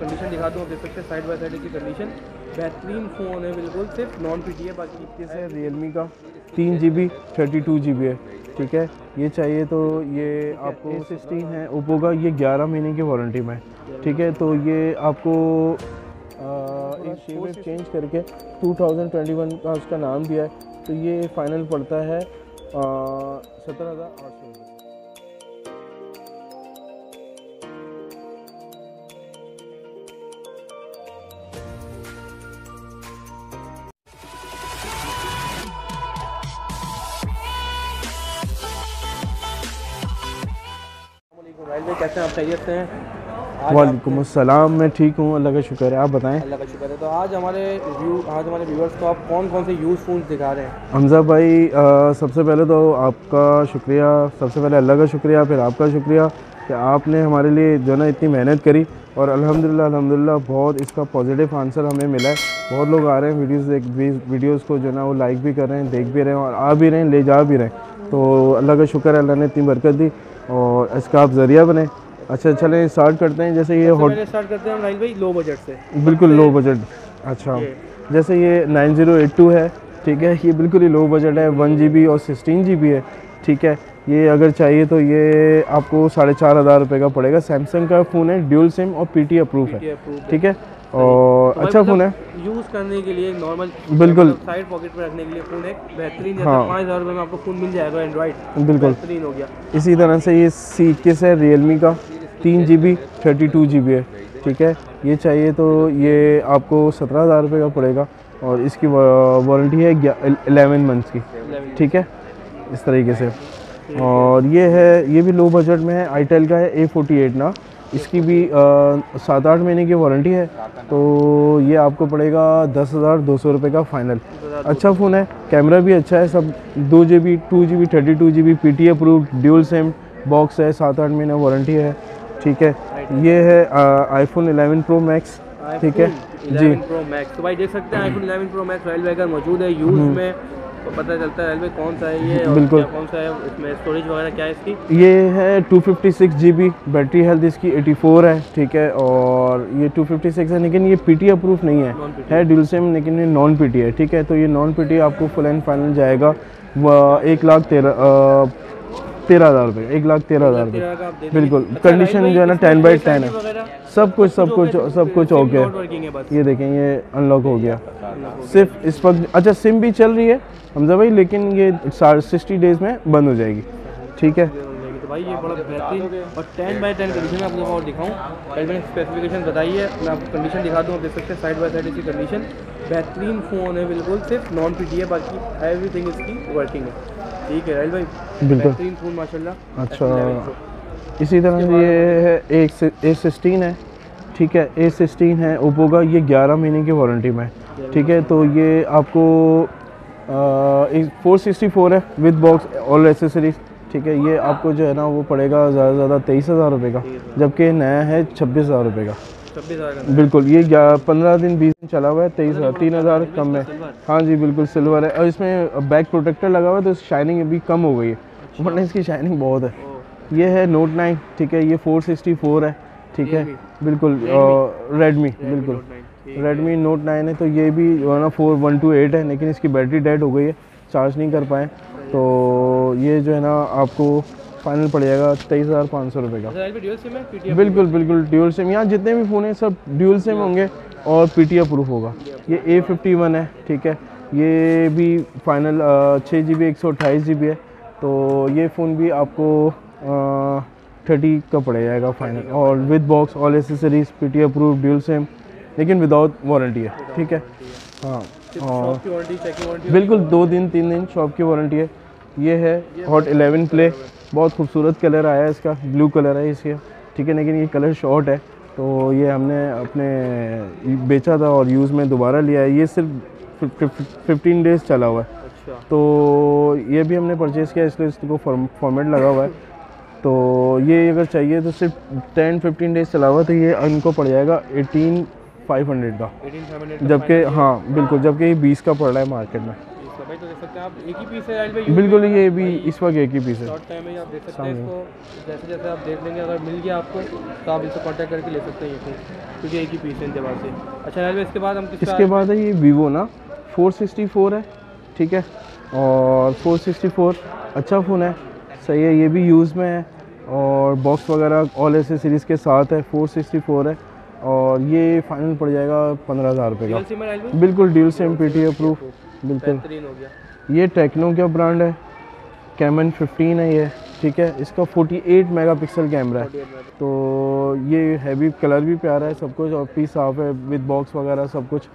Condition दिखा दूँ देख सकते हैं साइड बाय साइड की कंडीशन बेहतरीन फ़ोन है बिल्कुल सिर्फ़ नॉन पी है बाकी है। रियलमी का तीन G B thirty two G B है ठीक है? ये चाहिए तो ये आपको सिक्सटीन है। ओप्पो का ये ग्यारह महीने की वारंटी में ठीक है? तो ये आपको आ, एक शेप चेंज करके 2021 का उसका नाम दिया है। तो ये फाइनल पड़ता है सत्रह हज़ार आठ सौ। कैसे हैं आप खैरियत से हैं। वालेकुम अस्सलाम मैं ठीक हूँ अल्लाह का शुक्र है आप बताएँ? अल्लाह का शुक्र है। तो आज हमारे व्यू आज हमारे व्यूअर्स को आप कौन कौन से यूज़ फ़ोन दिखा रहे हैं? हमज़ा भाई सबसे पहले तो आपका शुक्रिया सबसे पहले अल्लाह का शुक्रिया फिर आपका शुक्रिया कि आपने हमारे लिए जो ना इतनी मेहनत करी और अल्हम्दुलिल्लाह अल्हम्दुलिल्लाह बहुत इसका पॉजिटिव आंसर हमें मिला है। बहुत लोग आ रहे हैं वीडियोस देख वीडियोस को जो ना वो लाइक भी कर रहे हैं देख भी रहे हैं और आ भी रहे हैं ले जा भी रहे हैं। तो अल्लाह का शुक्र है अल्लाह ने इतनी बरकत दी और इसका आप ज़रिया बने। अच्छा चलें स्टार्ट करते हैं। जैसे ये तो हॉट स्टार्ट करते हैं भाई लो बजट से। बिल्कुल लो बजट अच्छा जैसे ये। नाइन ज़ीरो एट टू है ठीक है ये बिल्कुल ही लो बजट है वन जी बी और सिक्सटीन जी बी है ठीक है। ये अगर चाहिए तो ये आपको साढ़े चार हज़ार रुपये का पड़ेगा। सैमसंग का फ़ोन है ड्यूल सिम और पी टी अप्रूव है ठीक है? और तो अच्छा फ़ोन है। मतलब यूज़ करने के लिए नॉर्मल बिल्कुल। साइड पॉकेट में रखने के लिए फ़ोन है बेहतरीन हाँ। पाँच हज़ार रुपये में आपको फ़ोन मिल जाएगा एंड्रॉइड बिल्कुल। बेहतरीन हो गया। इसी तरह से ये सी इक्कीस है रियलमी का तीन G B thirty two G B है ठीक है? ये चाहिए तो ये आपको सत्रह हज़ार रुपये का पड़ेगा और इसकी वारंटी है एलेवन मंथ्स की ठीक है? इस तरीके से। और ये है ये भी लो बजट में है आईटेल का है ए फोर्टी एट ना। इसकी भी सात आठ महीने की वारंटी है तो ये आपको पड़ेगा दस हज़ार दो सौ रुपये का फाइनल। अच्छा फ़ोन है कैमरा भी अच्छा है सब दो G B two G B thirty two G B P T approve dual sim box है सात आठ महीने वारंटी है ठीक है। ये है आईफोन 11 प्रो मैक्स ठीक है? जी। प्रो मैक्स तो भाई देख सकते हैं आईफोन 11 प्रो मैक्स रॉयल वैगन मौजूद है यूज़ में तो पता चलता है रेलवे कौन सा है ये और। बिल्कुल। कौन सा है इसमें स्टोरेज वगैरह क्या है इसकी ये है 256 जीबी बैटरी हेल्थ इसकी 84 है ठीक है और ये 256 है लेकिन ये पीटी अप्रूव नहीं है है ड्यूल सिम लेकिन ये नॉन पीटी है ठीक है तो ये नॉन पीटी आपको फुल एंड फाइनल जाएगा वह एक लाख तेरह तेरह हज़ार रुपये एक लाख तेरह हज़ार रुपये। बिल्कुल अच्छा, कंडीशन जो है ना टेन बाई टेन है। सब कुछ सब कुछ सब कुछ ओके ये देखें ये अनलॉक हो गया। सिर्फ़ इस वक्त अच्छा सिम भी चल रही है हमजा भाई लेकिन ये सिक्सटी डेज़ में बंद हो जाएगी। ठीक है? तो भाई ये बड़ा बेहतरीन और टेन बाई टेन कंडीशन में आप लोगों को और दिखाऊँ। पहले मैंने स्पेसिफिकेशन बताई है मैं आपको कंडीशन दिखा दूँ आप देख सकते हैं साइड बाय साइड इसकी कंडीशन बेहतरीन फ़ोन है बिल्कुल सिर्फ़ नॉन पी है बाकी एवरीथिंग इसकी वर्किंग है। ठीक है राइल भाई। बिल्कुल। माशाल्लाह। अच्छा। इसी तरह ये है एक ए सिक्सटीन है ठीक है? ए सिक्सटीन है ओप्पो का ये ग्यारह महीने की वारंटी में ठीक है? तो ये आपको फोर सिक्सटी फोर है विद बॉक्स ऑल एसेसरीज ठीक है? ये आपको जो है ना वो पड़ेगा ज़्यादा से ज़्यादा तेईस हज़ार रुपये का जबकि नया है छब्बीस हज़ार रुपये का। बिल्कुल ये पंद्रह दिन बीस दिन चला हुआ है तेईस हज़ार तीन हज़ार कम है। हाँ जी बिल्कुल सिल्वर है। और इसमें बैक प्रोटेक्टर लगा हुआ है तो शाइनिंग अभी कम हो गई है। वरना इसकी शाइनिंग बहुत है। ये है नोट नाइन ठीक है ये फोर सिक्सटी फोर है ठीक है। बिल्कुल रेडमी बिल्कुल Note 9, ठीक। रेडमी नोट नाइन है तो ये भी जो है ना फोर वन टू एट है लेकिन इसकी बैटरी डेड हो गई है चार्ज नहीं कर पाए। तो ये जो है ना आपको फाइनल पड़ जाएगा तेईस हज़ार पाँच सौ रुपये का। अच्छा बिल्कुल बिल्कुल ड्यूल सिम यहाँ जितने भी फ़ोन हैं सब ड्यूल सिम होंगे और पी टी प्रूफ होगा। ये ए फिफ्टी वन है ठीक है। ये भी फाइनल छः जी बी एक सौ अट्ठाईस जी बी है। तो ये फ़ोन भी आपको थर्टी का पड़ जाएगा फाइनल और with box all accessories P T approve dual sim लेकिन विदाउट वारंटी है ठीक है? हाँ। और बिल्कुल दो दिन तीन दिन शॉप की वारंटी है। ये है हॉट 11 प्ले बहुत खूबसूरत कलर आया है इसका ब्लू कलर है इसका। ठीक है लेकिन ये कलर शॉर्ट है। तो ये हमने अपने बेचा था और यूज़ में दोबारा लिया है। ये सिर्फ़ फिफ्टीन डेज़ चला हुआ है। अच्छा। तो ये भी हमने परचेज़ किया इसलिए इसको फॉर्मेट लगा हुआ है। तो ये अगर चाहिए तो सिर्फ़ टेन फिफ्टीन डेज़ चला हुआ तो ये इनको पड़ जाएगा एटीन फाइव हंड्रेड का। जबकि हाँ बिल्कुल जबकि ये बीस का पड़ रहा है मार्केट में। तो देख सकते हैं आप एक ही पीस है बिल्कुल ये भी इस वक्त एक ही पीस है। शॉर्ट टाइम में आप देख सकते हैं इसको जैसे जैसे आप देख लेंगे अगर मिल गया आपको तो आप इससे कांटेक्ट करके ले सकते हैं ये क्योंकि एक ही पीस है इनके पास से। अच्छा इसके बाद हम इसके बाद है ये वीवो ना 464 है। ठीक है? और 464 अच्छा फ़ोन है। सही है ये भी यूज़ में है। और बॉक्स वगैरह ऑल एस सीरीज़ के साथ है 464 है। और ये फाइनल पड़ जाएगा पंद्रह हज़ार रुपये का। बिल्कुल dual sim P T approve बिल्कुल। ये टेक्नो का ब्रांड है? कैमन 15 है ये ठीक है? इसका 48 मेगापिक्सल कैमरा है। तो ये हैवी कलर भी प्यारा है सब कुछ और पीस साफ़ है विद बॉक्स वगैरह सब कुछ।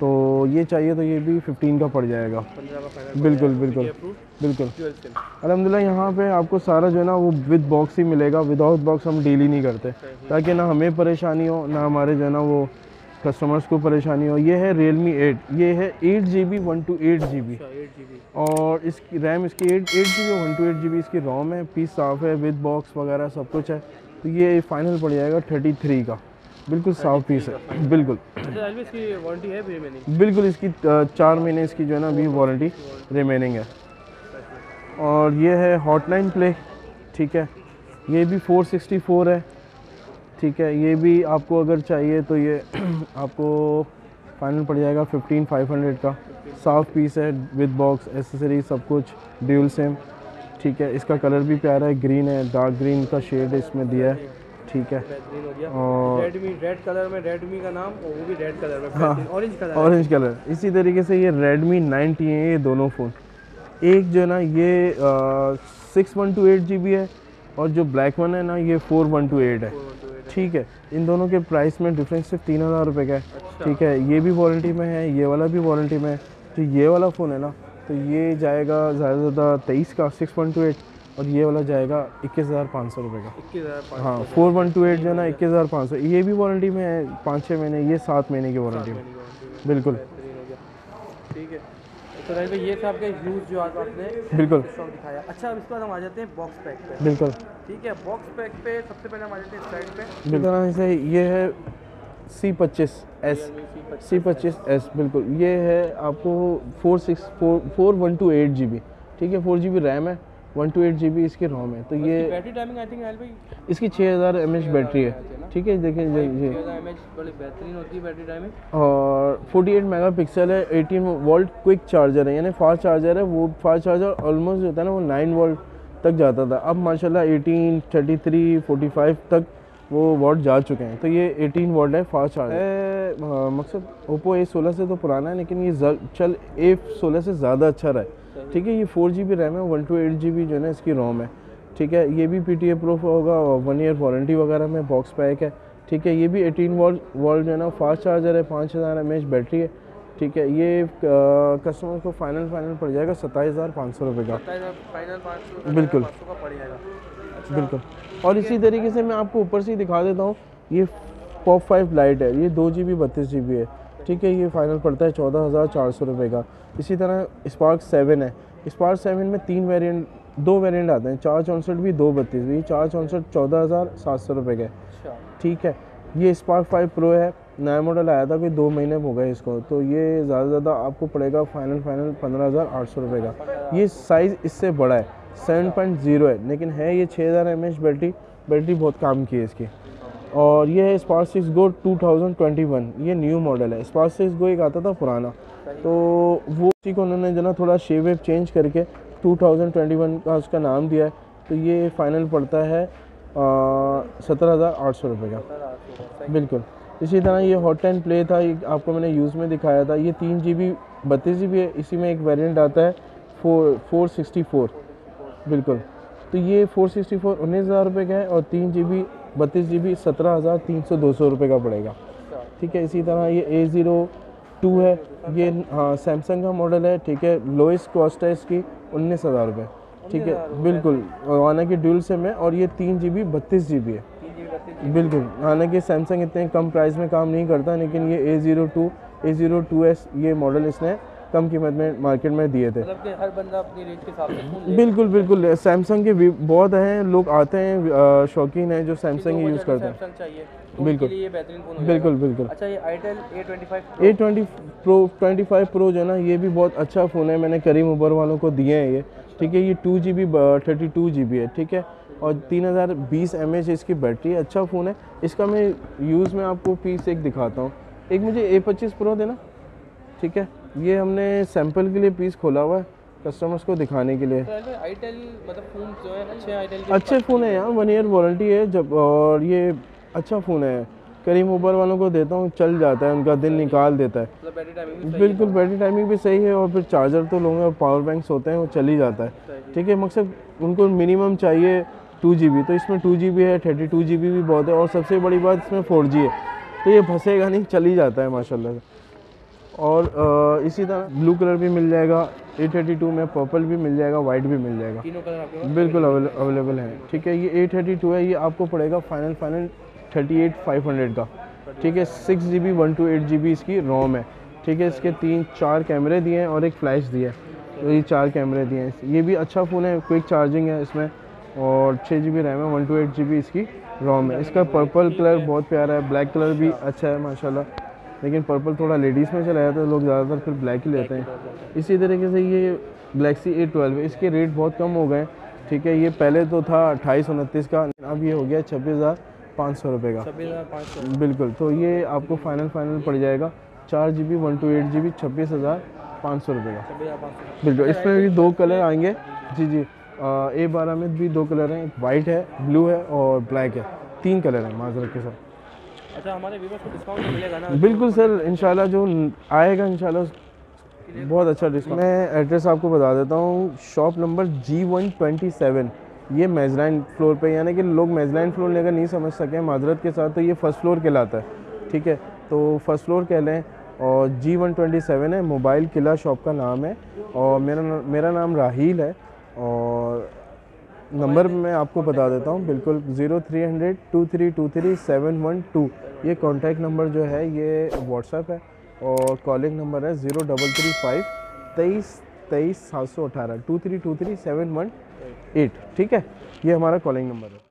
तो ये चाहिए तो ये भी 15 का पड़ जाएगा। का बिल्कुल बिल्कुल बिल्कुल। अलहमदिल्ला यहाँ पे आपको सारा जो है ना वो विद बॉक्स ही मिलेगा। विदाउट बॉक्स हम डील ही नहीं करते। ताकि ना हमें परेशानी हो ना हमारे जो है ना वो कस्टमर्स को परेशानी हो। ये है रियल मी एट ये है eight G B one two eight G B eight G B और इसकी रैम इसकी eight eight G B one two eight G B इसकी रोम है। पीस साफ़ है विद बॉक्स वगैरह सब कुछ है। तो ये फाइनल पड़ जाएगा थर्टी थ्री का। बिल्कुल साफ़ पीस है। बिल्कुल। अच्छा वारंटी है भी बिल्कुल इसकी चार महीने इसकी जो है ना अभी वारंटी रिमेनिंग है। और ये है हॉटलाइन प्ले ठीक है? ये भी 464 है ठीक है? ये भी आपको अगर चाहिए तो ये आपको फाइनल पड़ जाएगा 15500 का। साफ़ पीस है विद बॉक्स एसेसरी सब कुछ ड्यूल सेम ठीक है? इसका कलर भी प्यारा है ग्रीन है डार्क ग्रीन का शेड इसमें दिया है। ठीक है। बेहतरीन हो गया। और रेडमी रेड कलर में रेडमी का नाम और वो भी रेड कलर में ऑरेंज कलर ऑरेंज कलर इसी तरीके से ये रेडमी 90 है ये दोनों फ़ोन एक जो है ना ये six one two eight G B है और जो ब्लैक वन है ना ये फोर वन टू एट है। ठीक है इन दोनों के प्राइस में डिफरेंस सिर्फ़ तीन हज़ार रुपये का है। ठीक है ये भी वारंटी में है ये वाला भी वारंटी में है। तो ये वाला फ़ोन है ना तो ये जाएगा ज़्यादा से ज़्यादा तेईस का सिक्स वन टू एट और ये वाला जाएगा इक्कीस हज़ार पाँच सौ रुपये का। इक्कीस हाँ फोर वन टू एट जो है ना इक्कीस हज़ार पाँच सौ। ये भी वारंटी में है पाँच छः महीने ये सात महीने की वारंटी में। बिल्कुल। ठीक है। तो भाई ये था आपका यूज़ जो आज आपने बिल्कुल। स्टॉक दिखाया। अच्छा अब इसके बाद हम आ जाते हैं बॉक्स पैक पे। बिल्कुल। ठीक है बॉक्स पैक पे सबसे पहले हम आ जाते हैं साइड पे। तरह से ये है सी पच्चीस एस सी पच्चीस एस बिल्कुल। ये है आपको four six four four one two eight G B ठीक है फोर जी बी रैम है। One two eight G B इसकी रोम है। तो ये बैटरी टाइमिंग आई थिंक भाई इसकी छः हज़ार एम एच बैटरी है। ठीक है देखिए बड़ी बेहतरीन होती है बैटरी टाइमिंग और 48 मेगापिक्सल है 18 वोल्ट क्विक चार्जर है यानी फास्ट चार्जर है वो फास्ट चार्जर ऑलमोस्ट जो होता है ना वो नाइन वोल्ट तक जाता था। अब माशाल्लाह 18 33 45 तक वो वॉट जा चुके हैं। तो ये 18 वॉट है फास्ट चार्जर। है हाँ, मकसद ओप्पो ए सोलह से तो पुराना है लेकिन ये चल ए सोलह से ज़्यादा अच्छा रहा है। ठीक है ये फोर जी बी रैम है one two eight G B जो है ना इसकी रोम है। ठीक है ये भी पी टी ए प्रूफ होगा और वन ईयर वारंटी वगैरह में बॉक्स पैक है। ठीक है ये भी 18 वोल्ट वॉल्ट जो है ना फास्ट चार्जर है पाँच हज़ार एम एच बैटरी है। ठीक है ये कस्टमर को फाइनल फाइनल पड़ जाएगा सत्ताईस हज़ार पाँच सौ रुपये का। बिल्कुल। अच्छा। बिल्कुल। और इसी तरीके से मैं आपको ऊपर से ही दिखा देता हूँ ये पॉप फाइव लाइट है ये दो जी बी बत्तीस जी बी है। ठीक है ये फाइनल पड़ता है चौदह हज़ार चार सौ रुपये का। इसी तरह स्पार्क सेवन है। स्पार्क सेवन में तीन वेरिएंट दो वेरिएंट आते हैं। चार चौंसठ भी दो बत्तीस भी। चार चौंसठ चौदह हज़ार सात सौ रुपये का। अच्छा। ठीक है। ये स्पार्क फाइव प्रो है। नया मॉडल आया था कोई दो महीने हो गए इसको। तो ये ज़्यादा से ज़्यादा आपको पड़ेगा फाइनल फाइनल पंद्रह हज़ार आठ सौ रुपये का। ये साइज़ इससे बड़ा है। सेवन पॉइंट ज़ीरो है। लेकिन है ये छः हज़ार एम बैटरी। बैटरी बहुत काम की है इसकी। और ये है Spark six go two thousand twenty one ये न्यू मॉडल है। स्पार्क सिक्स गो एक आता था पुराना। तो वो उसी को उन्होंने जो ना थोड़ा शेप वेप चेंज करके 2021 का उसका नाम दिया है। तो ये फाइनल पड़ता है सत्रह हज़ार आठ सौ रुपये का। बिल्कुल। इसी तरह ये हॉट एंड प्ले था, ये आपको मैंने यूज़ में दिखाया था। ये तीन जी बी बत्तीस जी बी है। इसी में एक वेरिएंट आता है फोर फोर सिक्सटी फोर बिल्कुल। तो ये फोर सिक्सटी फोर उन्नीस हज़ार रुपये का है और तीन जी बी बत्तीस जी बी सत्रह हज़ार तीन सौ दो सौ रुपये का पड़ेगा। ठीक है इसी तरह ये ए ज़ीरो टू है ये हाँ सैमसंग का मॉडल है ठीक है लोएस्ट कॉस्ट है इसकी उन्नीस हज़ार रुपये ठीक है बिल्कुल हालाँकि ड्यूल सिम है और ये तीन जी बी बत्तीस जी बी है। बिल्कुल हालाँकि सैमसंग इतने कम प्राइस में काम नहीं करता लेकिन ये A zero two A zero two S ये मॉडल इसने कम कीमत में मार्केट में दिए थे। मतलब कि हर बंदा अपनी रेंज के हिसाब से बिल्कुल बिल्कुल। सैमसंग के भी बहुत हैं लोग आते हैं शौकीन हैं जो सैमसंग ही यूज़ करते हैं। तो बिल्कुल। बिल्कुल बिल्कुल। अच्छा ये itel A twenty five A twenty pro twenty five pro जो है ना ये भी बहुत अच्छा फ़ोन है। मैंने करीम उबर वालों को दिए हैं ये। ठीक है ये two G B thirty two G B है। ठीक है और तीन हज़ार बीस एम एच इसकी बैटरी है। अच्छा फ़ोन है। इसका मैं यूज़ में आपको पीस एक दिखाता हूँ। एक मुझे ए पच्चीस प्रो देना। ठीक है ये हमने सैंपल के लिए पीस खोला हुआ है कस्टमर्स को दिखाने के लिए। तो आईटेल मतलब फ़ोन जो है अच्छे आईटेल अच्छे फ़ोन है यार वन ईयर वारंटी है जब और ये अच्छा फ़ोन है। करीम ऊबर वालों को देता हूँ चल जाता है उनका दिन निकाल देता है। मतलब बैटरी टाइमिंग भी सही बिल्कुल बैटरी टाइमिंग भी सही है और फिर चार्जर तो लोगे और पावर बैंक्स होते हैं वो चल ही जाता है। ठीक है मकसद उनको मिनिमम चाहिए टू जी तो इसमें टू जी है थर्टी टू जी भी बहुत है और सबसे बड़ी बात इसमें फोर जी है। तो ये फंसेगा नहीं चल ही जाता है माशाल्लाह से। और इसी तरह ब्लू कलर भी मिल जाएगा ए थर्टी टू में पर्पल भी मिल जाएगा वाइट भी मिल जाएगा। तीनों कलर आपके बिल्कुल अवेलेबल है। ठीक है ये ए थर्टी टू है ये आपको पड़ेगा final final thirty eight five hundred का। ठीक है six G B one two eight G B इसकी रोम है। ठीक है इसके तीन चार कैमरे दिए हैं और एक फ्लैश दिया है। तो ये चार कैमरे दिए हैं। ये भी अच्छा फ़ोन है क्विक चार्जिंग है इसमें। और छः जी बी रैम है one two eight G B इसकी रोम है। इसका पर्पल कलर बहुत प्यारा है ब्लैक कलर भी अच्छा है माशाल्लाह। लेकिन पर्पल थोड़ा लेडीज़ में चला जाता है लोग ज़्यादातर फिर ब्लैक ही लेते हैं। इसी तरीके से ये गलेक्सी ए ट्वेल्व इसके रेट बहुत कम हो गए ठीक है ये पहले तो था अट्ठाईस उनतीस का अब ये हो गया छब्बीस हज़ार पाँच सौ रुपये का। बिल्कुल तो ये आपको फाइनल फाइनल पड़ जाएगा। चार G B one two eight G B छब्बीस हज़ार पाँच सौ रुपये का। बिल्कुल इसमें भी दो कलर आएँगे। जी जी ए बारह में भी दो कलर हैं वाइट है ब्लू है और ब्लैक है। तीन कलर हैं माजरत के साथ। अच्छा हमारे व्यूवर्स को डिस्काउंट मिलेगा ना? बिल्कुल सर इंशाल्लाह जो आएगा इंशाल्लाह बहुत अच्छा डिस्काउंट मैं एड्रेस आपको बता देता हूँ shop number G one twenty seven ये मेजलाइन फ्लोर पे यानी कि लोग मेजलाइन फ्लोर लेकर नहीं समझ सकें माजरत के साथ तो ये फ़र्स्ट फ्लोर कहलाता है ठीक है? तो फ़र्स्ट फ्लोर कह लें और जी वन ट्वेंटी सेवन है मोबाइल किला शॉप का नाम है और मेरा मेरा नाम राहील है और नंबर मैं आपको बता देता हूँ, बिल्कुल zero three hundred two three two three seven one two. ये कॉन्टैक्ट नंबर जो है, ये व्हाट्सएप है और कॉलिंग नंबर है ज़ीरो डबल थ्री फाइव तेईस तेईस सात सौ अठारह। Two three two three seven one eight. ठीक है? ये हमारा कॉलिंग नंबर है।